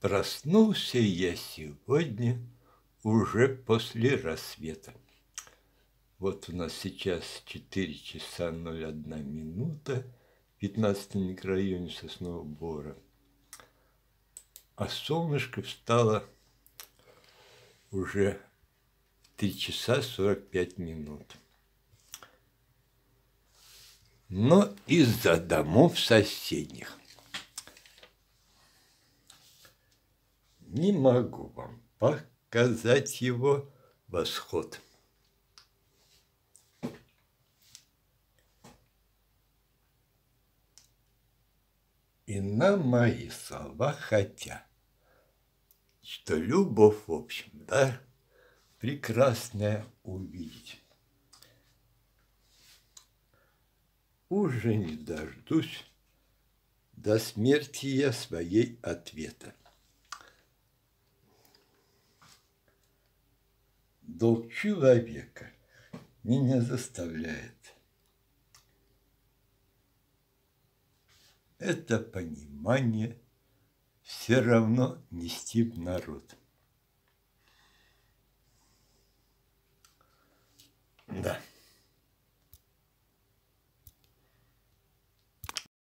Проснулся я сегодня уже после рассвета. Вот у нас сейчас 4 часа 01 минута в 15 микрорайоне Соснового Бора. А солнышко встало уже в 3 часа 45 минут. Но из-за домов соседних не могу вам показать его восход. И на мои слова хотя, что любовь, в общем, да, прекрасная увидеть. Уже не дождусь до смерти я своей ответа. Долг человека меня заставляет. Это понимание все равно нести в народ. Да.